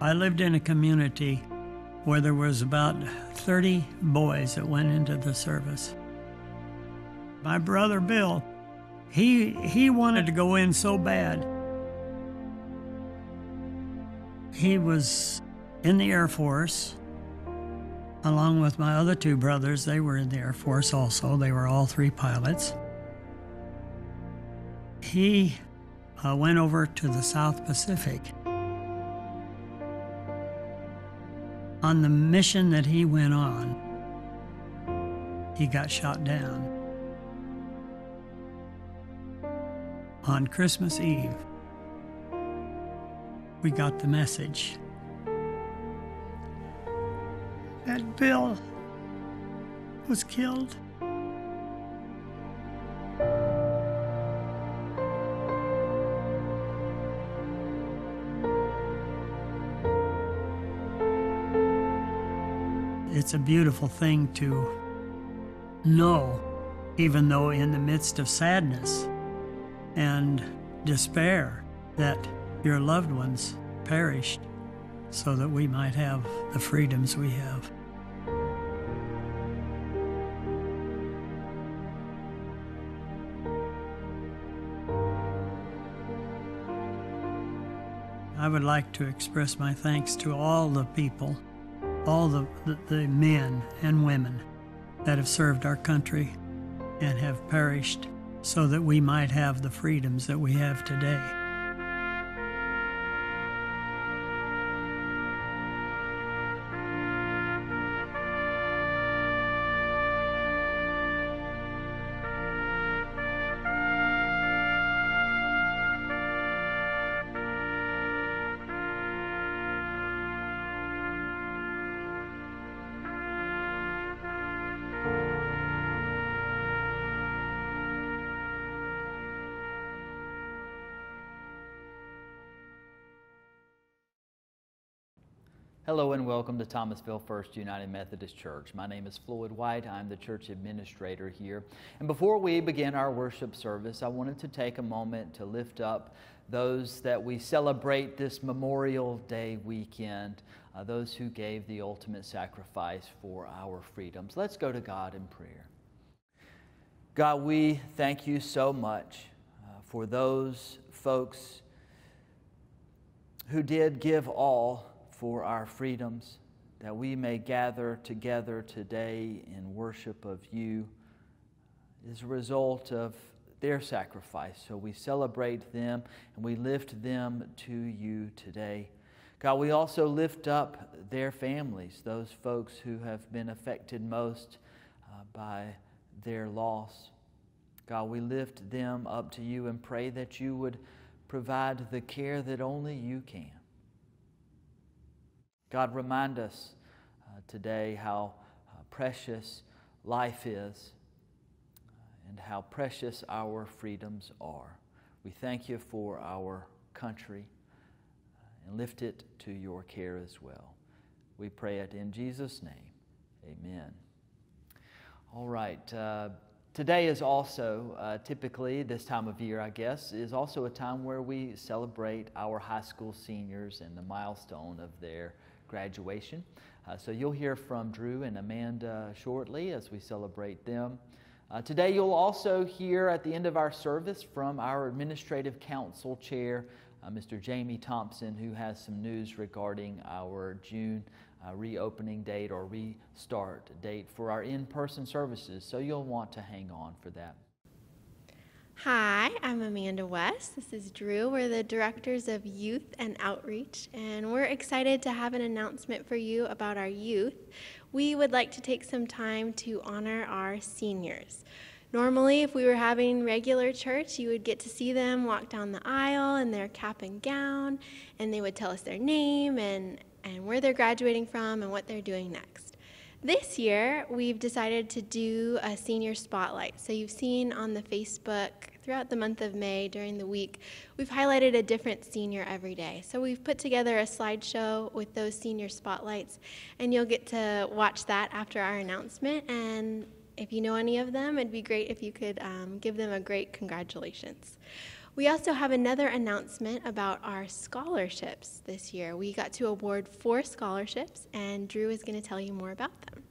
I lived in a community where there was about 30 boys that went into the service. My brother Bill, he he wanted to go in so bad. He was in the Air Force along with my other two brothers. They were in the Air Force also. They were all three pilots. He uh, went over to the South Pacific. On the mission that he went on, he got shot down. On Christmas Eve, we got the message that Bill was killed. It's a beautiful thing to know, even though in the midst of sadness and despair, that your loved ones perished so that we might have the freedoms we have. I would like to express my thanks to all the people, all the, the, the, men and women that have served our country and have perished so that we might have the freedoms that we have today. Hello and welcome to Thomasville First United Methodist Church. My name is Floyd White. I'm the church administrator here. And before we begin our worship service, I wanted to take a moment to lift up those that we celebrate this Memorial Day weekend, uh, those who gave the ultimate sacrifice for our freedoms. Let's go to God in prayer. God, we thank you so much uh, for those folks who did give all for our freedoms, that we may gather together today in worship of you is a result of their sacrifice. So we celebrate them and we lift them to you today. God, we also lift up their families, those folks who have been affected most uh, by their loss. God, we lift them up to you and pray that you would provide the care that only you can. God, remind us uh, today how uh, precious life is uh, and how precious our freedoms are. We thank you for our country uh, and lift it to your care as well. We pray it in Jesus' name. Amen. All right. Uh, today is also, uh, typically this time of year, I guess, is also a time where we celebrate our high school seniors and the milestone of their graduation. Uh, so you'll hear from Drew and Amanda shortly as we celebrate them. Uh, today, you'll also hear at the end of our service from our administrative council chair, uh, Mr. Jamie Thompson, who has some news regarding our June uh, reopening date or restart date for our in person services. So you'll want to hang on for that. Hi, I'm Amanda West. This is Drew. We're the directors of youth and outreach, and we're excited to have an announcement for you about our youth. We would like to take some time to honor our seniors. Normally, if we were having regular church, you would get to see them walk down the aisle in their cap and gown, and they would tell us their name and, and where they're graduating from and what they're doing next. This year, we've decided to do a senior spotlight. So you've seen on the Facebook throughout the month of May during the week, we've highlighted a different senior every day. So we've put together a slideshow with those senior spotlights, and you'll get to watch that after our announcement. And if you know any of them, it'd be great if you could um, give them a great congratulations. We also have another announcement about our scholarships this year. We got to award four scholarships, and Drew is going to tell you more about them.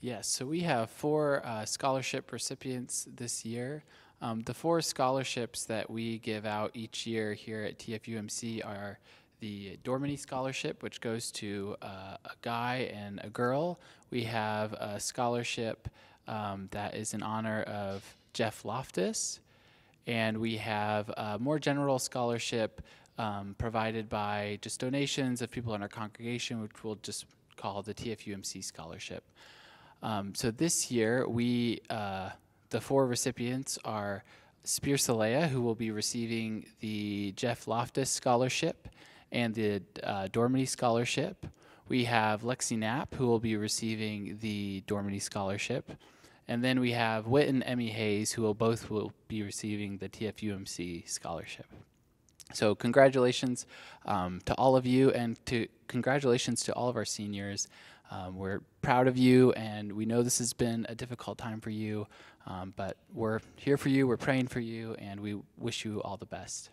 Yes, so we have four uh, scholarship recipients this year. Um, the four scholarships that we give out each year here at TFUMC are the Dorminey Scholarship, which goes to uh, a guy and a girl. We have a scholarship um, that is in honor of Jeff Loftus. And we have a more general scholarship um, provided by just donations of people in our congregation, which we'll just call the TFUMC Scholarship. Um, so this year, we uh, the four recipients are Spear who will be receiving the Jeff Loftus Scholarship and the uh, Scholarship. We have Lexi Knapp, who will be receiving the Dorminey Scholarship. And then we have Whit and Emmy Hayes, who will both will be receiving the TFUMC Scholarship. So congratulations um, to all of you, and to congratulations to all of our seniors. Um, we're proud of you, and we know this has been a difficult time for you, um, but we're here for you, we're praying for you, and we wish you all the best.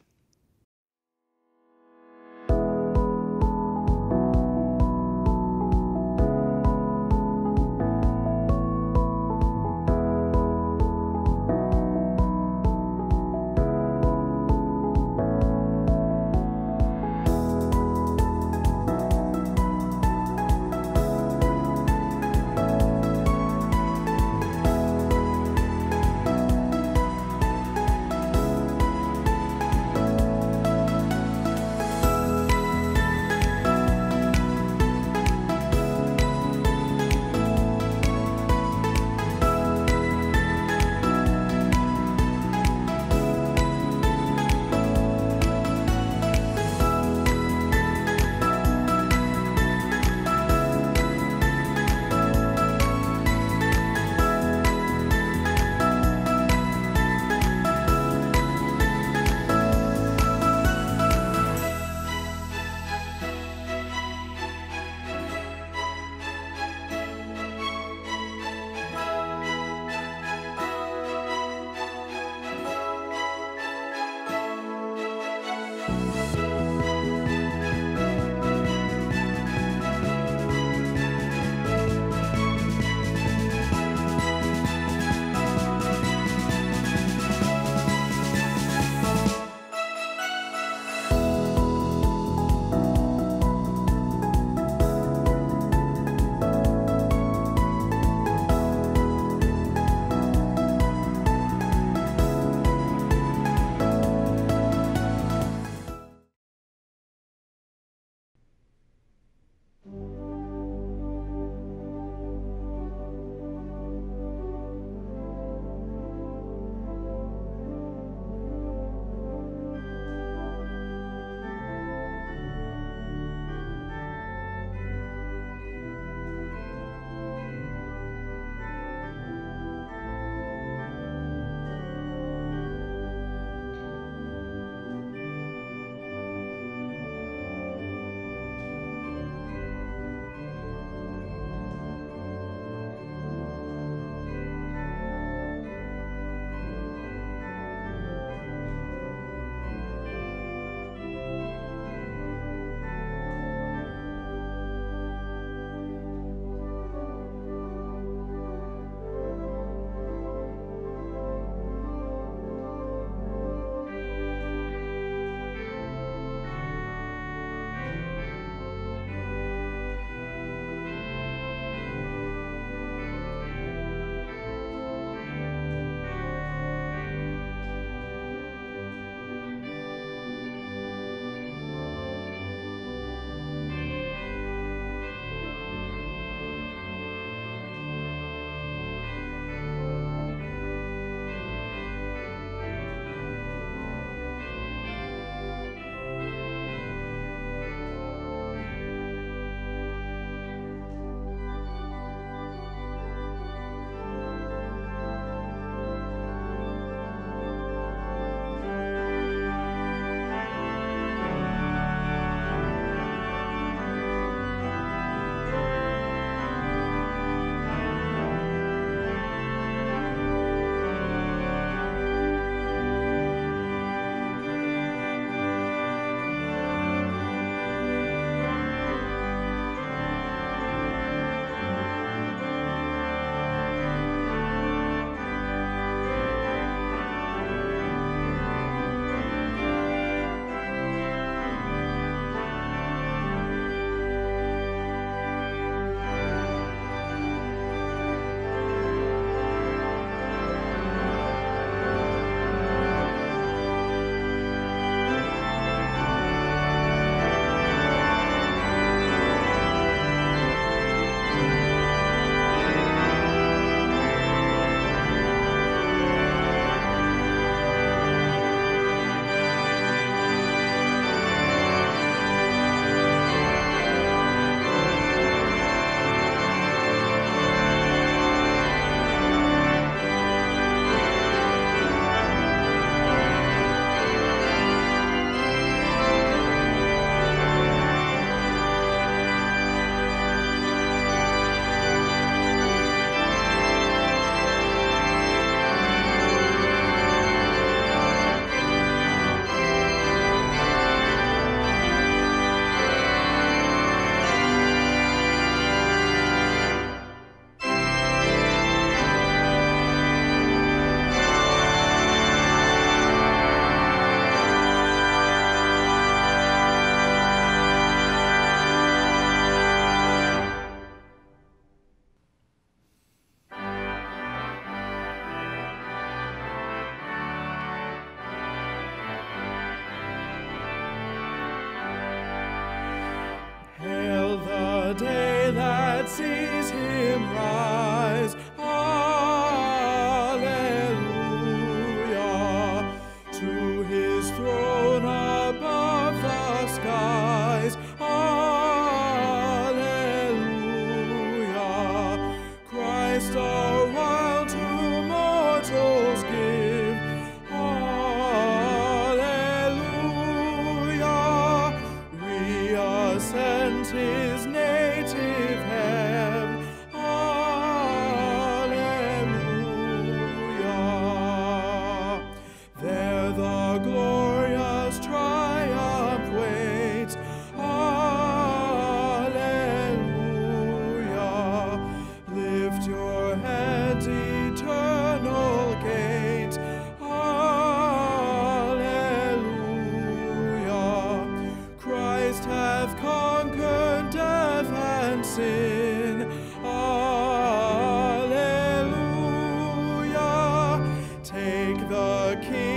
The King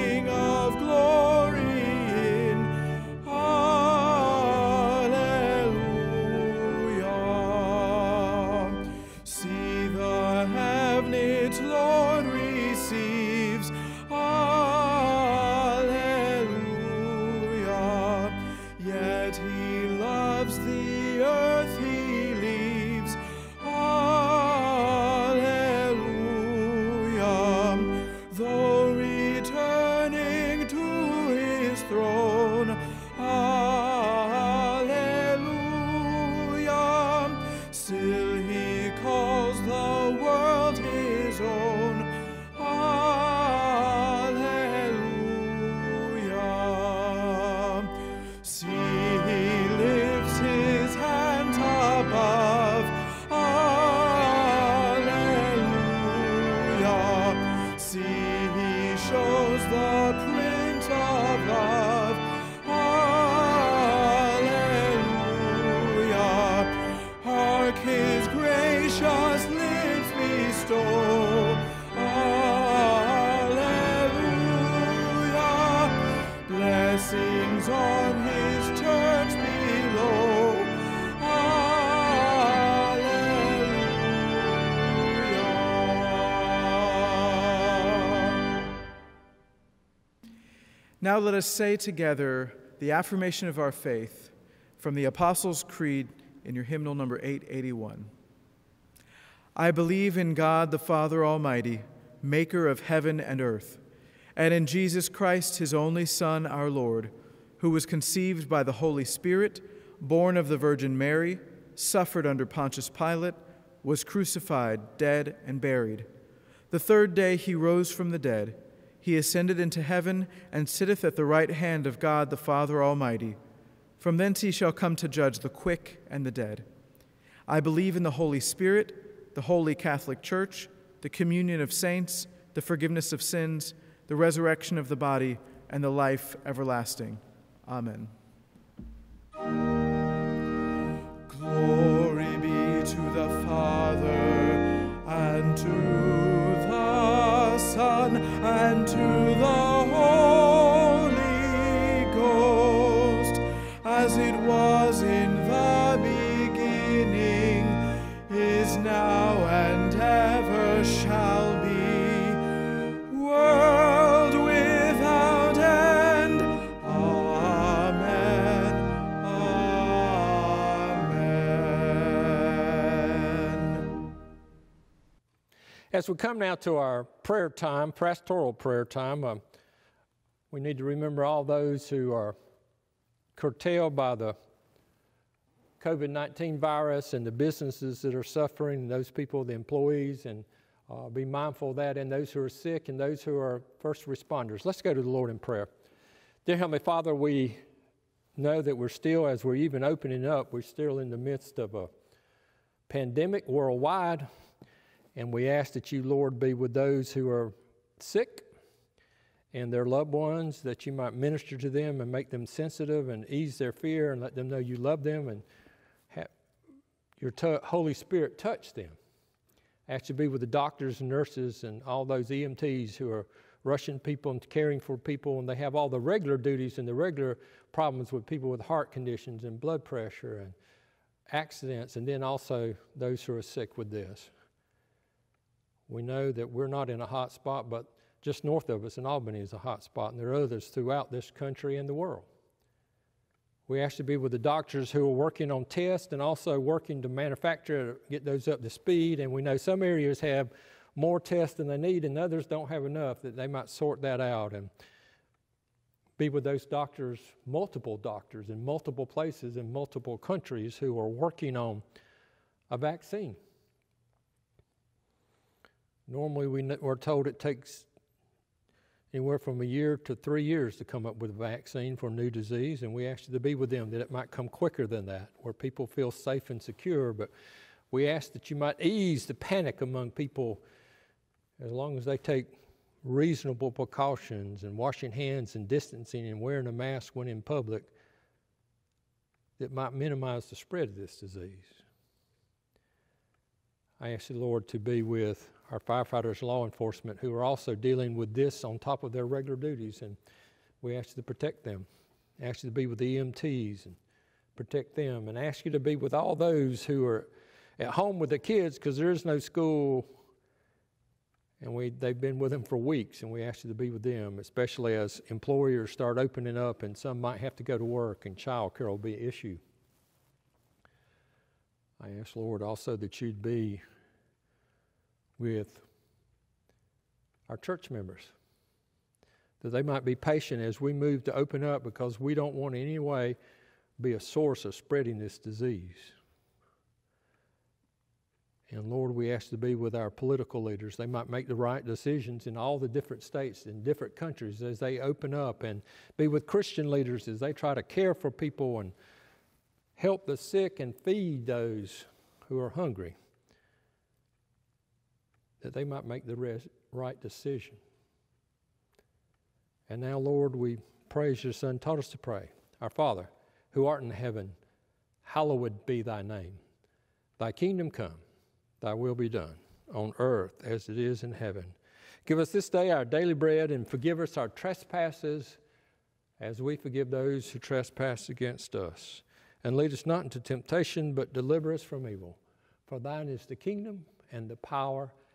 Now let us say together the affirmation of our faith from the Apostles' Creed in your hymnal number 881. I believe in God the Father Almighty, maker of heaven and earth, and in Jesus Christ, his only Son, our Lord, who was conceived by the Holy Spirit, born of the Virgin Mary, suffered under Pontius Pilate, was crucified, dead, and buried. The third day he rose from the dead. He ascended into heaven and sitteth at the right hand of God the Father Almighty. From thence he shall come to judge the quick and the dead. I believe in the Holy Spirit, the holy Catholic Church, the communion of saints, the forgiveness of sins, the resurrection of the body, and the life everlasting. Amen. Glory Son, and to As we come now to our prayer time, pastoral prayer time, uh, we need to remember all those who are curtailed by the COVID 19 virus and the businesses that are suffering, and those people, the employees, and uh, be mindful of that, and those who are sick and those who are first responders. Let's go to the Lord in prayer. Dear Heavenly Father, we know that we're still, as we're even opening up, we're still in the midst of a pandemic worldwide. And we ask that you, Lord, be with those who are sick and their loved ones, that you might minister to them and make them sensitive and ease their fear and let them know you love them and have your t- Holy Spirit touch them. Ask you to be with the doctors and nurses and all those EMTs who are rushing people and caring for people, and they have all the regular duties and the regular problems with people with heart conditions and blood pressure and accidents, and then also those who are sick with this. We know that we're not in a hot spot, but just north of us in Albany is a hot spot, and there are others throughout this country and the world. We ask to be with the doctors who are working on tests and also working to manufacture, get those up to speed. And we know some areas have more tests than they need, and others don't have enough, that they might sort that out and be with those doctors, multiple doctors in multiple places in multiple countries who are working on a vaccine. Normally, we, we're told it takes anywhere from a year to three years to come up with a vaccine for a new disease, and we ask you to be with them that it might come quicker than that, where people feel safe and secure. But we ask that you might ease the panic among people as long as they take reasonable precautions and washing hands and distancing and wearing a mask when in public that might minimize the spread of this disease. I ask the Lord to be with our firefighters, law enforcement, who are also dealing with this on top of their regular duties, and we ask you to protect them. ask you to be with the EMTs and protect them, and ask you to be with all those who are at home with the kids because there is no school, and we they've been with them for weeks, and we ask you to be with them, especially as employers start opening up, and some might have to go to work, and child care will be an issue. I ask, Lord, also that you'd be with our church members. That they might be patient as we move to open up because we don't want in any way be a source of spreading this disease. And Lord, we ask to be with our political leaders. They might make the right decisions in all the different states and different countries as they open up, and be with Christian leaders as they try to care for people and help the sick and feed those who are hungry that they might make the res- right decision. And now, Lord, we praise your Son taught us to pray. Our Father, who art in heaven, hallowed be thy name. Thy kingdom come, thy will be done, on earth as it is in heaven. Give us this day our daily bread and forgive us our trespasses as we forgive those who trespass against us. And lead us not into temptation, but deliver us from evil. For thine is the kingdom and the power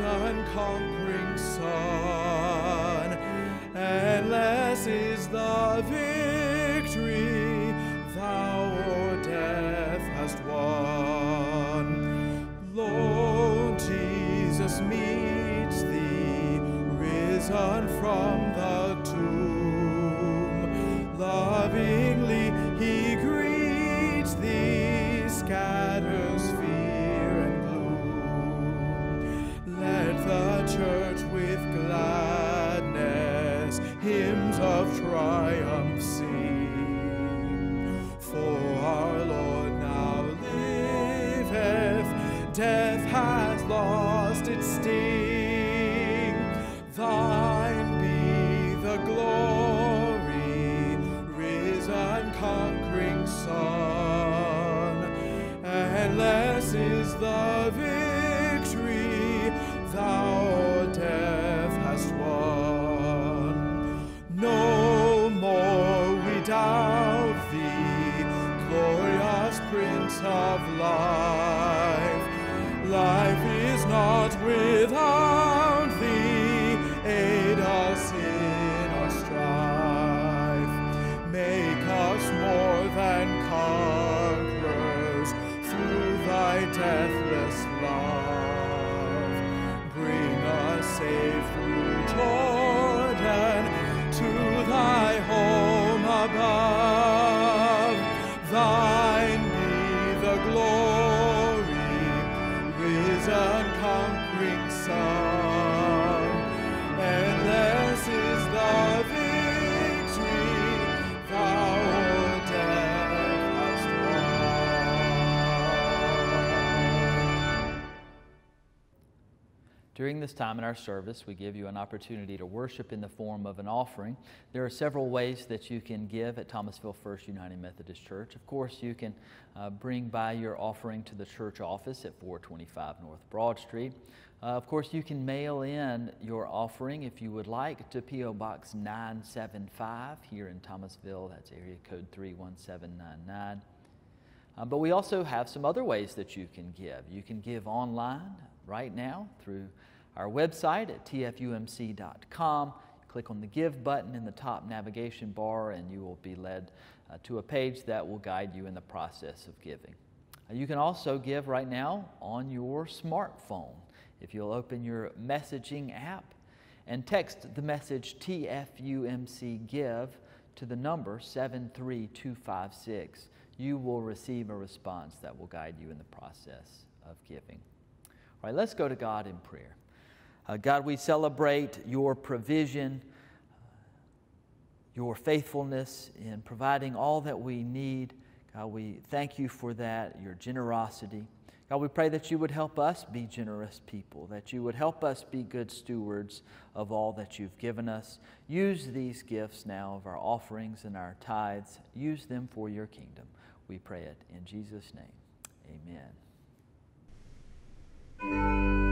Risen, conquering Son. Endless is the victory thou o'er death hast won. Lo, Jesus meets thee, risen from During this time in our service, we give you an opportunity to worship in the form of an offering. There are several ways that you can give at Thomasville First United Methodist Church. Of course, you can uh, bring by your offering to the church office at 425 North Broad Street. Uh, of course, you can mail in your offering if you would like to P.O. Box 975 here in Thomasville. That's area code 31799. Uh, but we also have some other ways that you can give. You can give online right now through our website at tfumc.com. Click on the Give button in the top navigation bar, and you will be led uh, to a page that will guide you in the process of giving. Uh, you can also give right now on your smartphone. If you'll open your messaging app and text the message TFUMC Give to the number 73256, you will receive a response that will guide you in the process of giving. Let's go to God in prayer. Uh, God, we celebrate your provision, your faithfulness in providing all that we need. God, we thank you for that, your generosity. God, we pray that you would help us be generous people, that you would help us be good stewards of all that you've given us. Use these gifts now of our offerings and our tithes. Use them for your kingdom. We pray it in Jesus' name. Amen. Música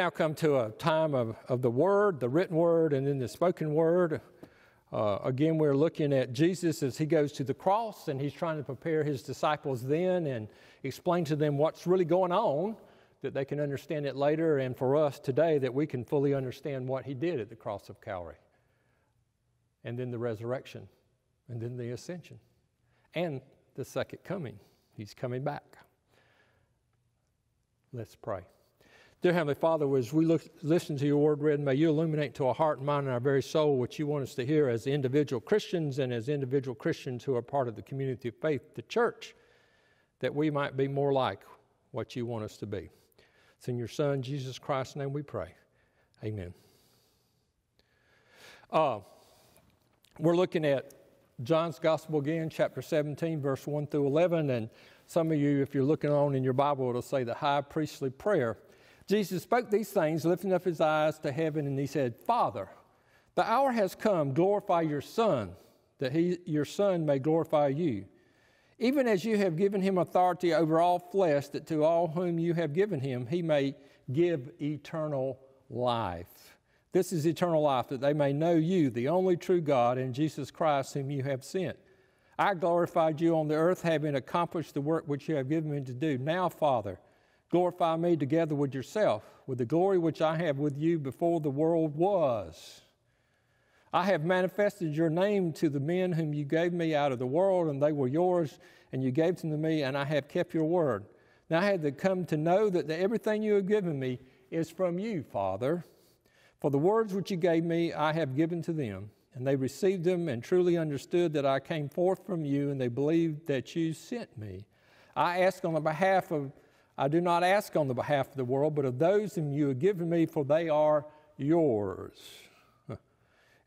now come to a time of, of the Word, the written Word, and then the spoken Word. Uh, again, we're looking at Jesus as he goes to the cross and he's trying to prepare his disciples then and explain to them what's really going on that they can understand it later, and for us today that we can fully understand what he did at the cross of Calvary. And then the resurrection, and then the ascension, and the second coming. He's coming back. Let's pray. Dear Heavenly Father, as we look, listen to your word read, may you illuminate to our heart and mind and our very soul what you want us to hear as individual Christians and as individual Christians who are part of the community of faith, the church, that we might be more like what you want us to be. It's in your Son, Jesus Christ's name, we pray. Amen. Uh, we're looking at John's Gospel again, chapter 17, verse 1 through 11. And some of you, if you're looking on in your Bible, it'll say the high priestly prayer. Jesus spoke these things, lifting up his eyes to heaven, and he said, Father, the hour has come, glorify your Son, that he, your Son may glorify you. Even as you have given him authority over all flesh, that to all whom you have given him, he may give eternal life. This is eternal life, that they may know you, the only true God, and Jesus Christ, whom you have sent. I glorified you on the earth, having accomplished the work which you have given me to do. Now, Father, Glorify me together with yourself, with the glory which I have with you before the world was. I have manifested your name to the men whom you gave me out of the world, and they were yours, and you gave them to me, and I have kept your word. Now I had to come to know that everything you have given me is from you, Father. For the words which you gave me, I have given to them, and they received them and truly understood that I came forth from you, and they believed that you sent me. I ask on the behalf of I do not ask on the behalf of the world, but of those whom you have given me, for they are yours.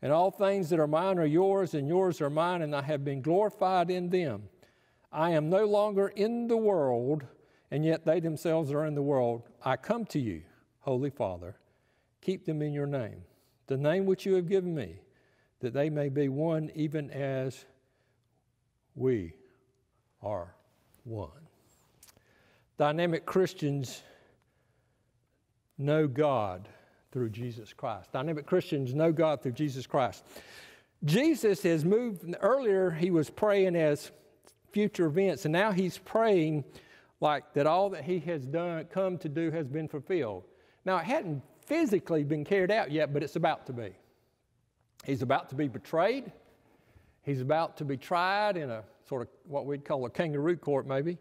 And all things that are mine are yours, and yours are mine, and I have been glorified in them. I am no longer in the world, and yet they themselves are in the world. I come to you, Holy Father. Keep them in your name, the name which you have given me, that they may be one even as we are one. Dynamic Christians know God through Jesus Christ. Dynamic Christians know God through Jesus Christ. Jesus has moved, earlier he was praying as future events, and now he's praying like that all that he has done, come to do, has been fulfilled. Now, it hadn't physically been carried out yet, but it's about to be. He's about to be betrayed. He's about to be tried in a sort of what we'd call a kangaroo court, maybe.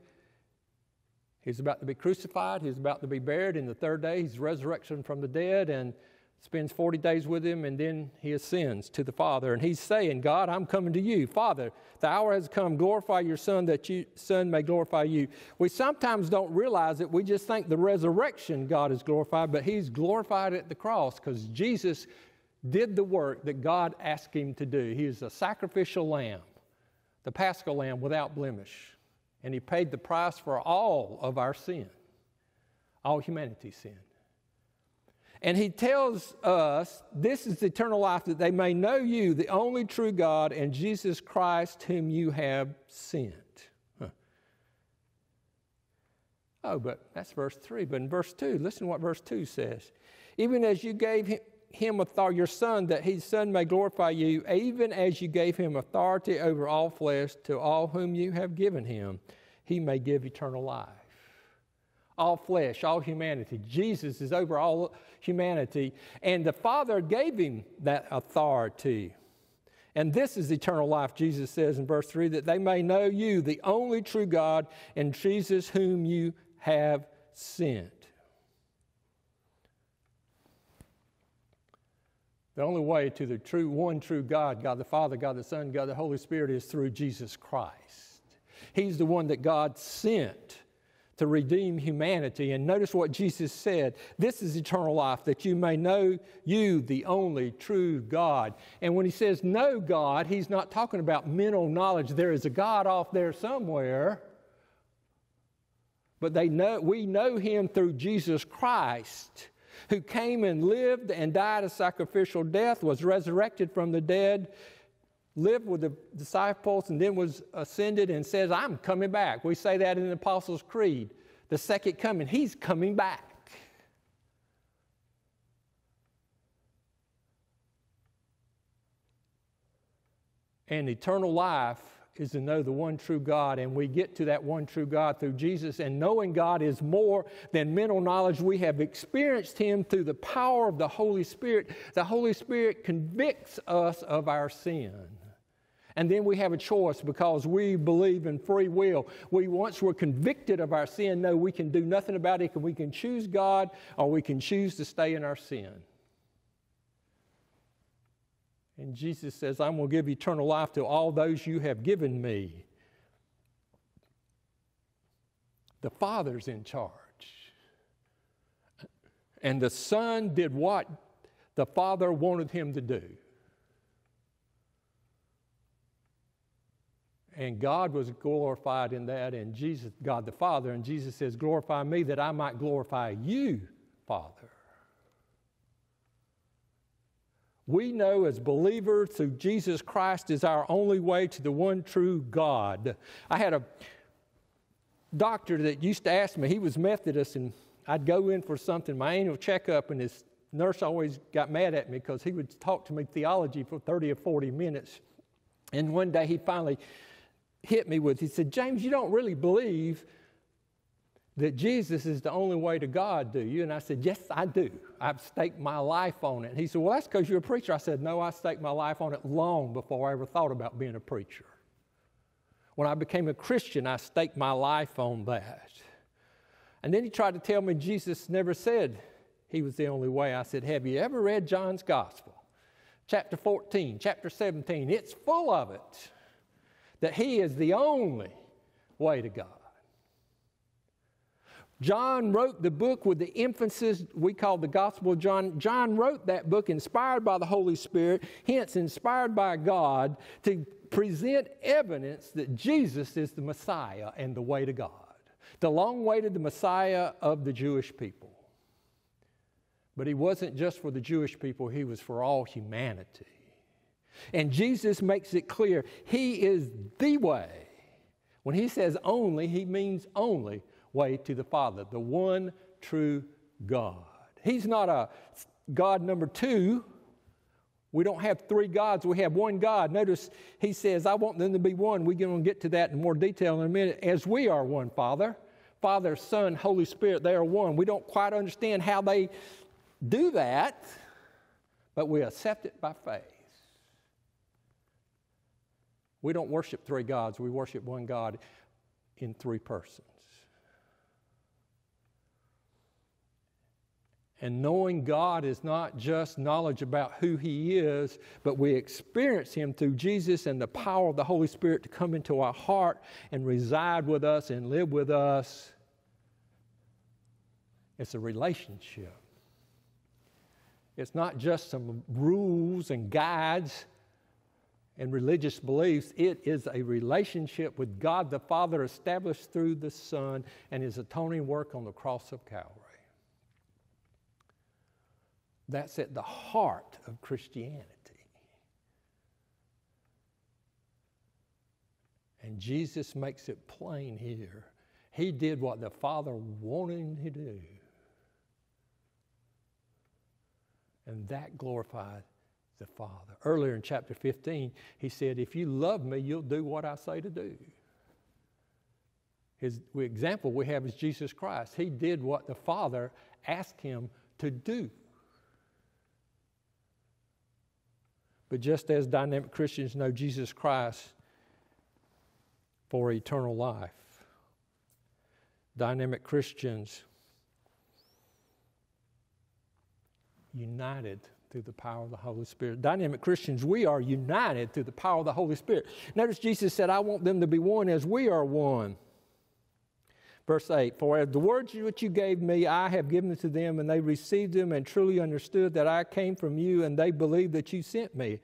He's about to be crucified. He's about to be buried. In the third day, he's resurrection from the dead and spends 40 days with him, and then he ascends to the Father. And he's saying, God, I'm coming to you. Father, the hour has come. Glorify your Son, that you, Son may glorify you. We sometimes don't realize it. We just think the resurrection God is glorified, but he's glorified at the cross because Jesus did the work that God asked him to do. He is a sacrificial lamb, the paschal lamb without blemish and he paid the price for all of our sin, all humanity's sin. And he tells us this is eternal life that they may know you, the only true God, and Jesus Christ, whom you have sent. Huh. Oh, but that's verse 3. But in verse 2, listen to what verse 2 says. Even as you gave him, him authority, your son, that his son may glorify you, even as you gave him authority over all flesh to all whom you have given him, he may give eternal life. All flesh, all humanity. Jesus is over all humanity, and the Father gave him that authority. And this is eternal life, Jesus says in verse 3 that they may know you, the only true God, and Jesus whom you have sent. The only way to the true one true God, God the Father, God the Son, God the Holy Spirit, is through Jesus Christ. He's the one that God sent to redeem humanity. And notice what Jesus said this is eternal life, that you may know you, the only true God. And when he says know God, he's not talking about mental knowledge. There is a God off there somewhere. But they know, we know him through Jesus Christ who came and lived and died a sacrificial death, was resurrected from the dead, lived with the disciples, and then was ascended and says, I'm coming back. We say that in the Apostles' Creed. The second coming, he's coming back. And eternal life is to know the one true God, and we get to that one true God through Jesus. And knowing God is more than mental knowledge. We have experienced Him through the power of the Holy Spirit. The Holy Spirit convicts us of our sin. And then we have a choice because we believe in free will. We once were convicted of our sin, no, we can do nothing about it. And we can choose God or we can choose to stay in our sin. And Jesus says, I'm going to give eternal life to all those you have given me. The Father's in charge. And the Son did what the Father wanted him to do. And God was glorified in that, and Jesus, God the Father, and Jesus says, Glorify me that I might glorify you, Father. We know as believers through Jesus Christ is our only way to the one true God. I had a doctor that used to ask me, he was Methodist, and I'd go in for something, my annual checkup, and his nurse always got mad at me because he would talk to me theology for 30 or 40 minutes. And one day he finally hit me with, he said, James, you don't really believe that Jesus is the only way to God, do you? And I said, Yes, I do. I've staked my life on it. He said, Well, that's because you're a preacher. I said, No, I staked my life on it long before I ever thought about being a preacher. When I became a Christian, I staked my life on that. And then he tried to tell me Jesus never said he was the only way. I said, Have you ever read John's Gospel? Chapter 14, chapter 17. It's full of it that He is the only way to God. John wrote the book with the emphasis we call the Gospel of John. John wrote that book inspired by the Holy Spirit, hence inspired by God, to present evidence that Jesus is the Messiah and the way to God, the long awaited Messiah of the Jewish people. But he wasn't just for the Jewish people, he was for all humanity. And Jesus makes it clear He is the way. When He says only, He means only way to the Father, the one true God. He's not a God number two. We don't have three gods, we have one God. Notice He says, I want them to be one. We're going to get to that in more detail in a minute, as we are one, Father. Father, Son, Holy Spirit, they are one. We don't quite understand how they do that, but we accept it by faith. We don't worship three gods, we worship one God in three persons. And knowing God is not just knowledge about who He is, but we experience Him through Jesus and the power of the Holy Spirit to come into our heart and reside with us and live with us. It's a relationship. It's not just some rules and guides and religious beliefs, it is a relationship with God the Father established through the Son and his atoning work on the cross of Calvary. That's at the heart of Christianity. And Jesus makes it plain here. He did what the Father wanted him to do. And that glorified the Father. Earlier in chapter 15, he said, If you love me, you'll do what I say to do. His example we have is Jesus Christ. He did what the Father asked him to do. But just as dynamic Christians know Jesus Christ for eternal life, dynamic Christians united through the power of the Holy Spirit. Dynamic Christians, we are united through the power of the Holy Spirit. Notice Jesus said, I want them to be one as we are one. Verse 8 For the words which you gave me, I have given to them, and they received them and truly understood that I came from you, and they believed that you sent me.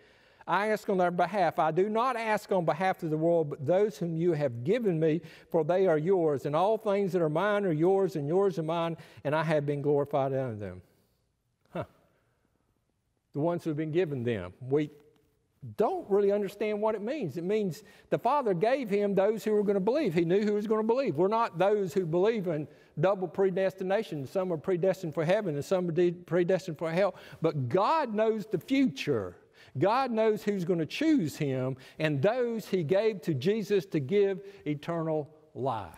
I ask on their behalf. I do not ask on behalf of the world, but those whom you have given me, for they are yours. And all things that are mine are yours, and yours are mine, and I have been glorified in them the ones who have been given them. We don't really understand what it means. It means the Father gave him those who were going to believe. He knew who was going to believe. We're not those who believe in double predestination. Some are predestined for heaven and some are predestined for hell. But God knows the future. God knows who's going to choose him and those he gave to Jesus to give eternal life.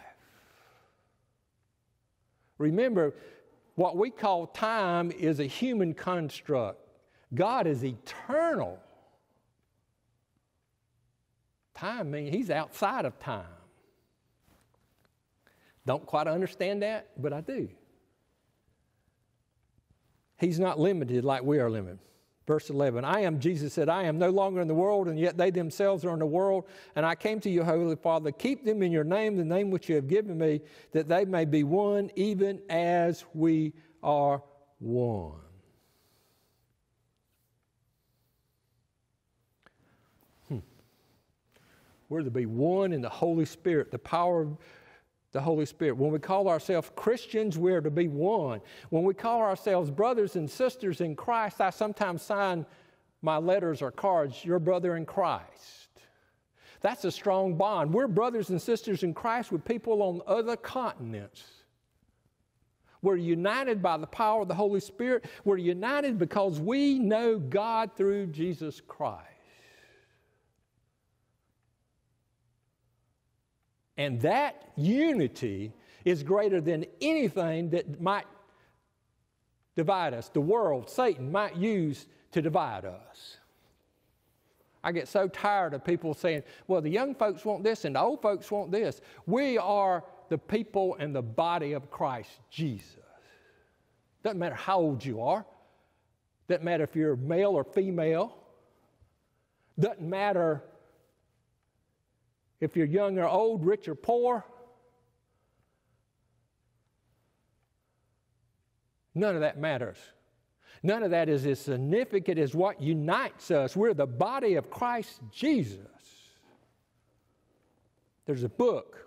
Remember, what we call time is a human construct. God is eternal. Time means he's outside of time. Don't quite understand that, but I do. He's not limited like we are limited. Verse 11 I am, Jesus said, I am no longer in the world, and yet they themselves are in the world. And I came to you, Holy Father, keep them in your name, the name which you have given me, that they may be one, even as we are one. We're to be one in the Holy Spirit, the power of the Holy Spirit. When we call ourselves Christians, we're to be one. When we call ourselves brothers and sisters in Christ, I sometimes sign my letters or cards, your brother in Christ. That's a strong bond. We're brothers and sisters in Christ with people on other continents. We're united by the power of the Holy Spirit. We're united because we know God through Jesus Christ. And that unity is greater than anything that might divide us, the world, Satan, might use to divide us. I get so tired of people saying, well, the young folks want this and the old folks want this. We are the people and the body of Christ Jesus. Doesn't matter how old you are, doesn't matter if you're male or female, doesn't matter if you're young or old, rich or poor. None of that matters. None of that is as significant as what unites us. We're the body of Christ Jesus. There's a book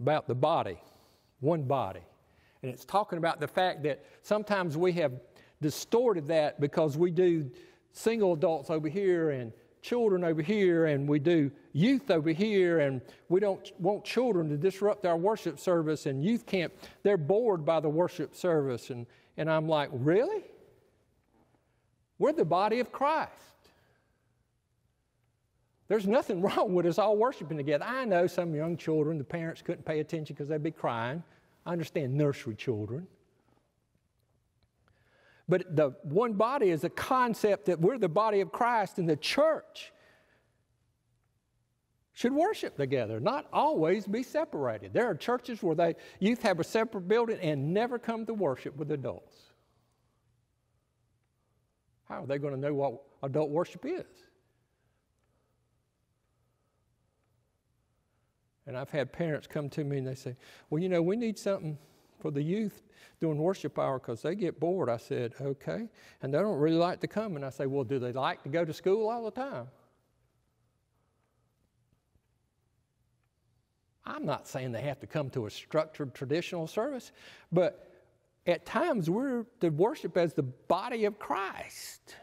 about the body, one body. And it's talking about the fact that sometimes we have distorted that because we do single adults over here and children over here and we do youth over here and we don't want children to disrupt our worship service and youth camp they're bored by the worship service. And, and i'm like really? We're the body of christ. There's nothing wrong with us all worshiping together. I know some young children the parents couldn't pay attention because they'd be crying. I understand nursery children but the one body is a concept that we're the body of Christ and the church should worship together, not always be separated. There are churches where they youth have a separate building and never come to worship with adults. How are they going to know what adult worship is? And I've had parents come to me and they say, Well, you know, we need something for the youth doing worship hour because they get bored. I said, okay. And they don't really like to come. And I say, well, do they like to go to school all the time? I'm not saying they have to come to a structured traditional service, but at times we're to worship as the body of Christ.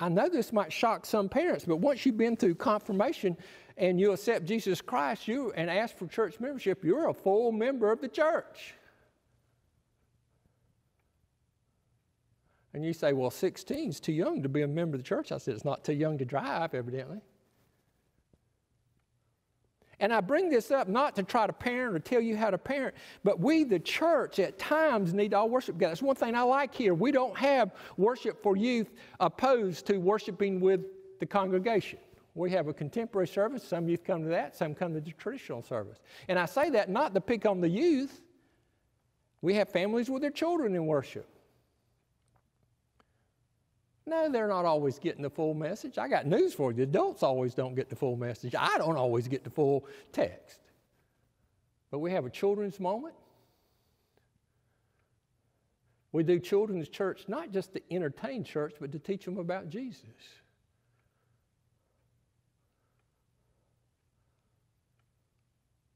I know this might shock some parents, but once you've been through confirmation, and you accept Jesus Christ you and ask for church membership, you're a full member of the church. And you say, well, 16 is too young to be a member of the church. I said, it's not too young to drive, evidently. And I bring this up not to try to parent or tell you how to parent, but we, the church, at times need to all worship together. That's one thing I like here. We don't have worship for youth opposed to worshiping with the congregation. We have a contemporary service. Some youth come to that, some come to the traditional service. And I say that not to pick on the youth. We have families with their children in worship. No, they're not always getting the full message. I got news for you. The adults always don't get the full message. I don't always get the full text. But we have a children's moment. We do children's church not just to entertain church, but to teach them about Jesus.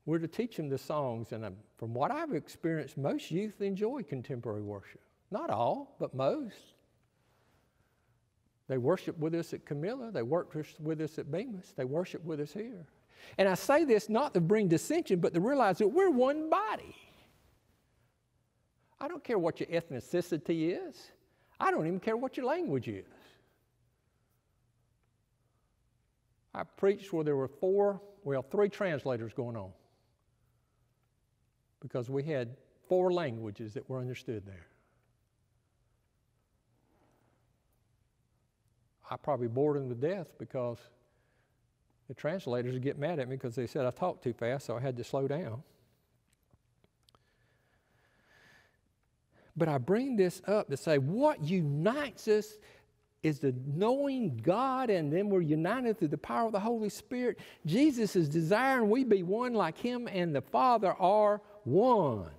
We're to teach them the songs, and um, from what I've experienced, most youth enjoy contemporary worship. Not all, but most. They worship with us at Camilla. They work with us at Bemis. They worship with us here. And I say this not to bring dissension, but to realize that we're one body. I don't care what your ethnicity is. I don't even care what your language is. I preached where there were four, well, three translators going on because we had four languages that were understood there. I probably bored them to death because The translators would get mad at me because they said I talked too fast, so I had to slow down. But I bring this up to say what unites us is the knowing God, and then we're united through the power of the Holy Spirit. Jesus is desiring we be one like Him and the Father are one.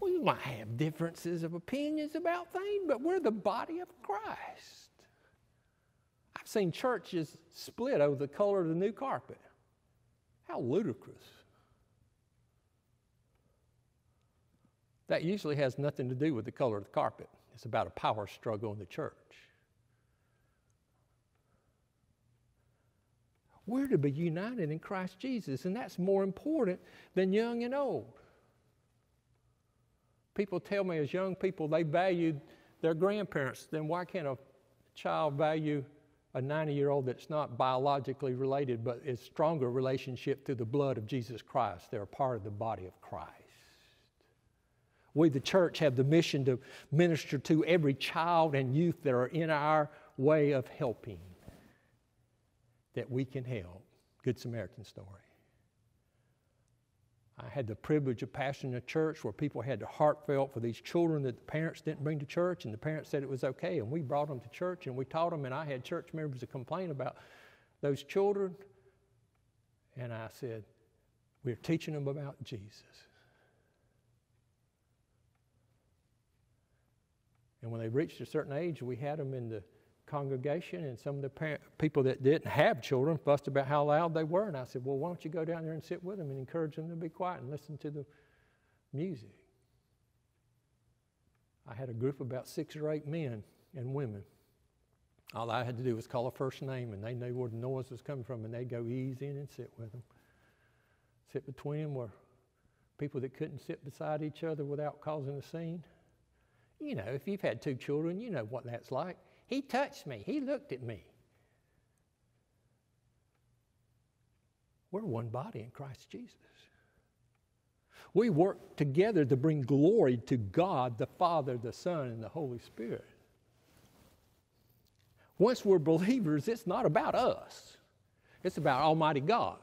We might have differences of opinions about things, but we're the body of Christ. I've seen churches split over the color of the new carpet. How ludicrous. That usually has nothing to do with the color of the carpet. It's about a power struggle in the church. We're to be united in Christ Jesus, and that's more important than young and old. People tell me as young people they value their grandparents, then why can't a child value a 90 year old that's not biologically related but is stronger relationship through the blood of Jesus Christ? They're a part of the body of Christ. We, the church, have the mission to minister to every child and youth that are in our way of helping that we can help. Good Samaritan story. I had the privilege of pastoring a church where people had the heartfelt for these children that the parents didn't bring to church, and the parents said it was okay. And we brought them to church and we taught them, and I had church members to complain about those children. And I said, We're teaching them about Jesus. And when they reached a certain age, we had them in the congregation, and some of the parent, people that didn't have children fussed about how loud they were. And I said, Well, why don't you go down there and sit with them and encourage them to be quiet and listen to the music? I had a group of about six or eight men and women. All I had to do was call a first name, and they knew where the noise was coming from, and they'd go easy in and sit with them. Sit between them were people that couldn't sit beside each other without causing a scene. You know, if you've had two children, you know what that's like. He touched me, he looked at me. We're one body in Christ Jesus. We work together to bring glory to God, the Father, the Son, and the Holy Spirit. Once we're believers, it's not about us, it's about Almighty God.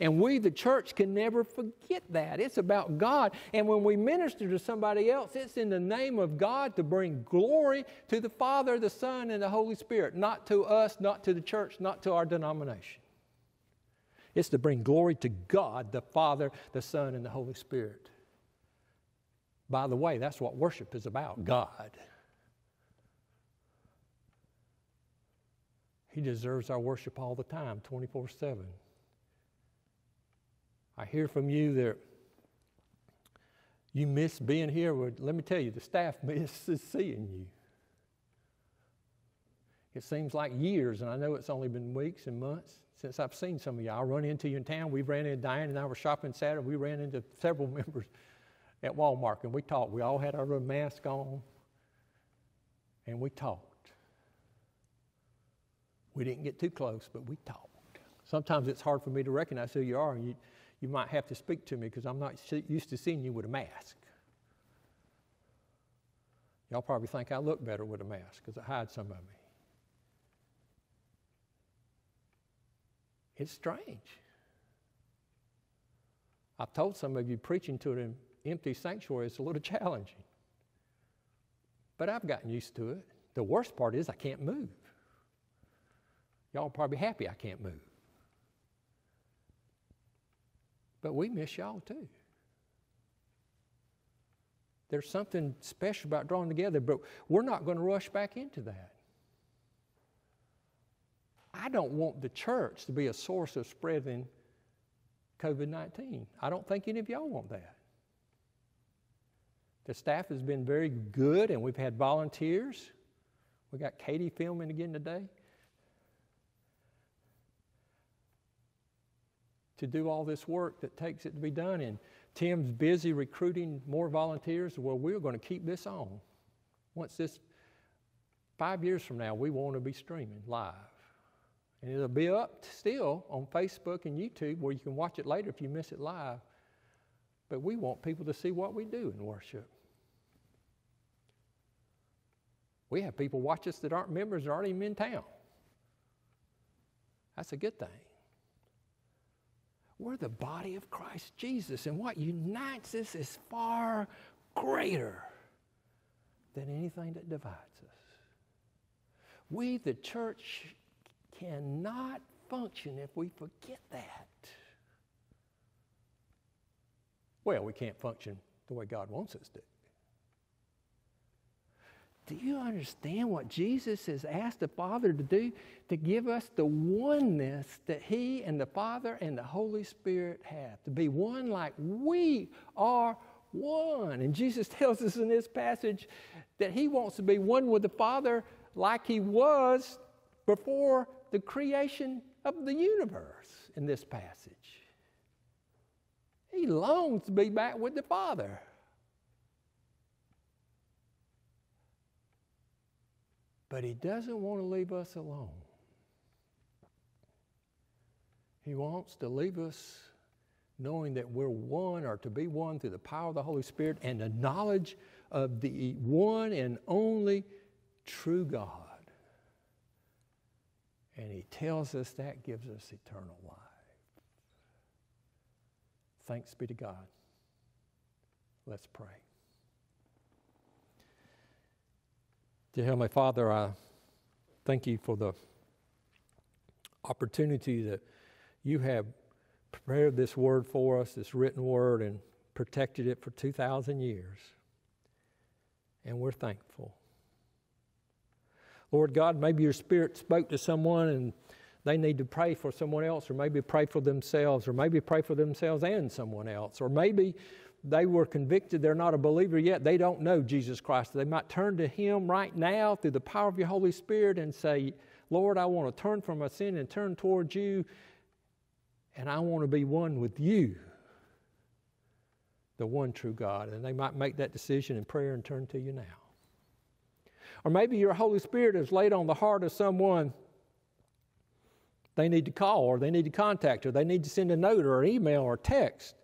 And we, the church, can never forget that. It's about God. And when we minister to somebody else, it's in the name of God to bring glory to the Father, the Son, and the Holy Spirit, not to us, not to the church, not to our denomination. It's to bring glory to God, the Father, the Son, and the Holy Spirit. By the way, that's what worship is about God. He deserves our worship all the time, 24 7. I hear from you that you miss being here. Well, let me tell you, the staff misses seeing you. It seems like years, and I know it's only been weeks and months since I've seen some of you. I run into you in town. We ran into Diane and I were shopping Saturday. We ran into several members at Walmart and we talked. We all had our little mask on and we talked. We didn't get too close, but we talked. Sometimes it's hard for me to recognize who you are. You, you might have to speak to me because I'm not used to seeing you with a mask. Y'all probably think I look better with a mask because it hides some of me. It's strange. I've told some of you preaching to an empty sanctuary is a little challenging. But I've gotten used to it. The worst part is I can't move. Y'all probably happy I can't move. But we miss y'all too. There's something special about drawing together, but we're not going to rush back into that. I don't want the church to be a source of spreading COVID 19. I don't think any of y'all want that. The staff has been very good, and we've had volunteers. We got Katie filming again today. To do all this work that takes it to be done. And Tim's busy recruiting more volunteers. Well, we're going to keep this on. Once this, five years from now, we want to be streaming live. And it'll be up still on Facebook and YouTube where you can watch it later if you miss it live. But we want people to see what we do in worship. We have people watch us that aren't members and aren't even in town. That's a good thing. We're the body of Christ Jesus, and what unites us is far greater than anything that divides us. We, the church, cannot function if we forget that. Well, we can't function the way God wants us to. Do you understand what Jesus has asked the Father to do? To give us the oneness that He and the Father and the Holy Spirit have. To be one like we are one. And Jesus tells us in this passage that He wants to be one with the Father like He was before the creation of the universe in this passage. He longs to be back with the Father. But He doesn't want to leave us alone. He wants to leave us knowing that we're one or to be one through the power of the Holy Spirit and the knowledge of the one and only true God. And He tells us that gives us eternal life. Thanks be to God. Let's pray. Dear Heavenly Father, I thank you for the opportunity that you have prepared this word for us, this written word, and protected it for 2,000 years. And we're thankful. Lord God, maybe your spirit spoke to someone and they need to pray for someone else, or maybe pray for themselves, or maybe pray for themselves and someone else, or maybe they were convicted they're not a believer yet. They don't know Jesus Christ. They might turn to Him right now through the power of your Holy Spirit and say, Lord, I want to turn from my sin and turn towards you, and I want to be one with you, the one true God. And they might make that decision in prayer and turn to you now. Or maybe your Holy Spirit has laid on the heart of someone they need to call or they need to contact or they need to send a note or an email or text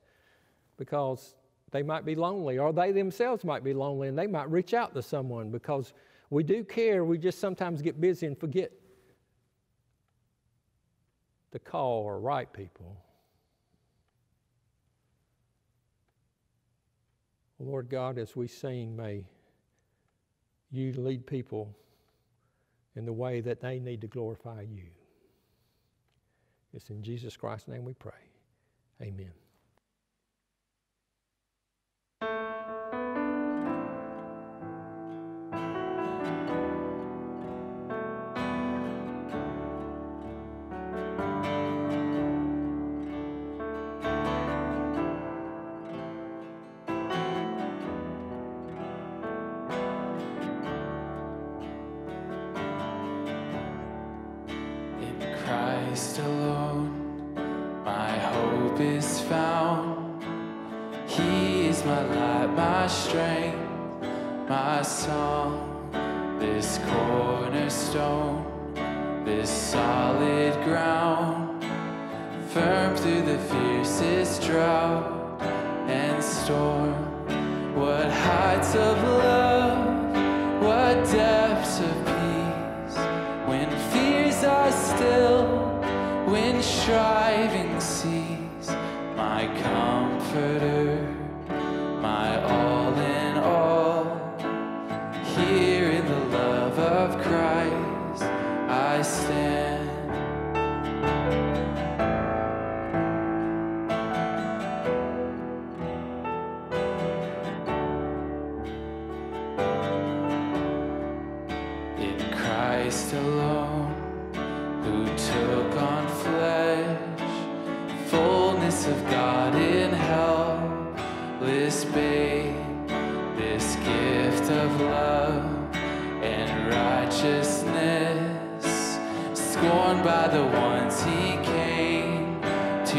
because they might be lonely or they themselves might be lonely and they might reach out to someone because we do care. We just sometimes get busy and forget to call or write people. Lord God, as we sing, may you lead people in the way that they need to glorify you. It's in Jesus Christ's name we pray. Amen.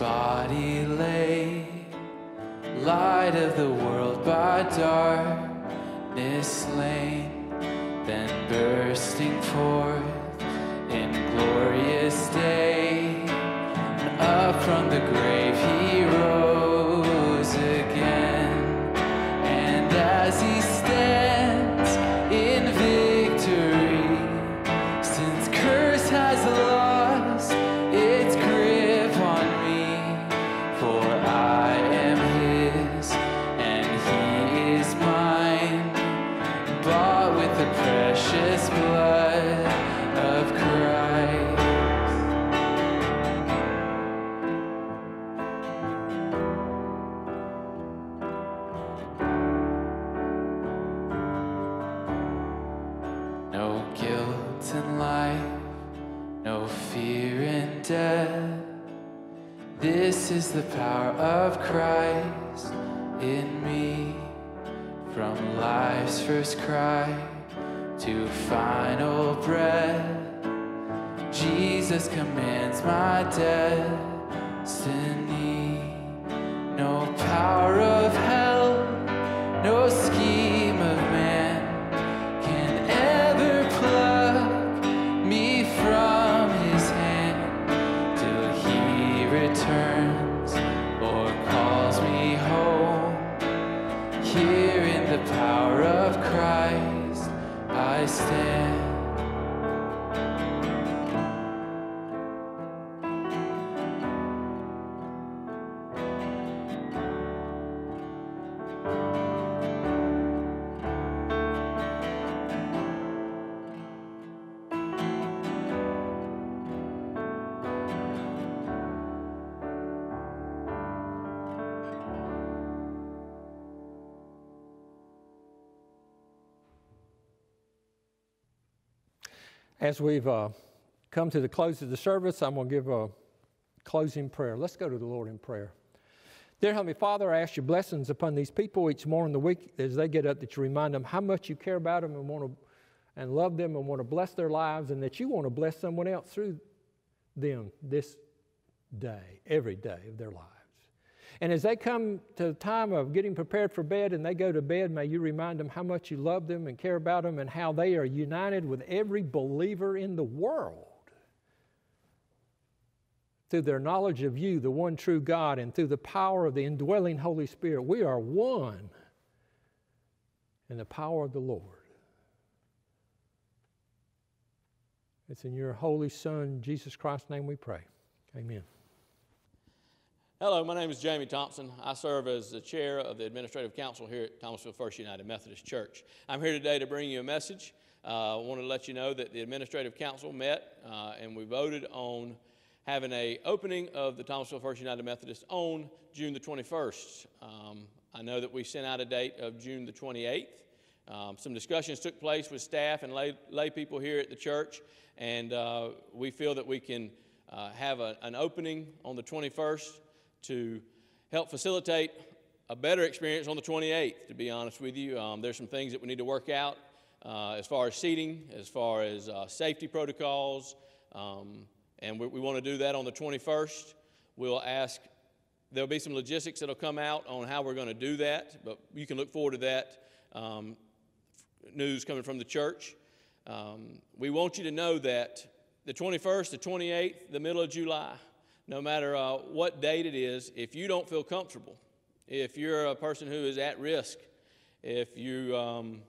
body lay, light of the world by darkness slain, then bursting forth in glorious day, and up from the grave Jesus commands my destiny. No power of hell, no scheme of man can ever pluck me from his hand till he returns or calls me home. Here in the power of Christ I stand. As we've uh, come to the close of the service, I'm going to give a closing prayer. Let's go to the Lord in prayer. Dear Heavenly Father, I ask your blessings upon these people each morning of the week as they get up, that you remind them how much you care about them and want to and love them and want to bless their lives, and that you want to bless someone else through them this day, every day of their lives. And as they come to the time of getting prepared for bed and they go to bed, may you remind them how much you love them and care about them and how they are united with every believer in the world through their knowledge of you, the one true God, and through the power of the indwelling Holy Spirit. We are one in the power of the Lord. It's in your holy Son, Jesus Christ's name, we pray. Amen. Hello, my name is Jamie Thompson. I serve as the chair of the Administrative Council here at Thomasville First United Methodist Church. I'm here today to bring you a message. Uh, I want to let you know that the Administrative Council met uh, and we voted on having a opening of the Thomasville First United Methodist on June the 21st. Um, I know that we sent out a date of June the 28th. Um, some discussions took place with staff and lay, lay people here at the church, and uh, we feel that we can uh, have a, an opening on the 21st to help facilitate a better experience on the 28th, to be honest with you. Um, there's some things that we need to work out uh, as far as seating, as far as uh, safety protocols, um, and we, we want to do that on the 21st. We'll ask, there'll be some logistics that'll come out on how we're going to do that, but you can look forward to that um, news coming from the church. Um, we want you to know that the 21st, the 28th, the middle of July, no matter uh, what date it is, if you don't feel comfortable, if you're a person who is at risk, if you um,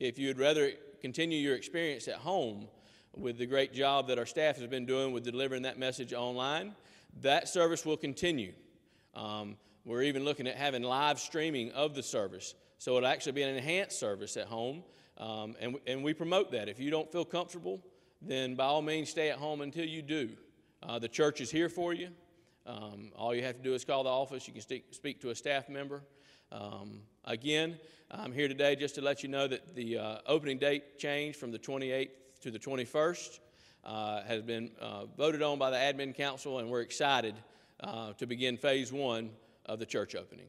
if you'd rather continue your experience at home with the great job that our staff has been doing with delivering that message online, that service will continue. Um, we're even looking at having live streaming of the service, so it'll actually be an enhanced service at home, um, and, and we promote that. If you don't feel comfortable, then by all means stay at home until you do. Uh, the church is here for you. Um, all you have to do is call the office. You can speak, speak to a staff member. Um, again, I'm here today just to let you know that the uh, opening date changed from the 28th to the 21st. Uh, has been uh, voted on by the admin council, and we're excited uh, to begin phase one of the church opening.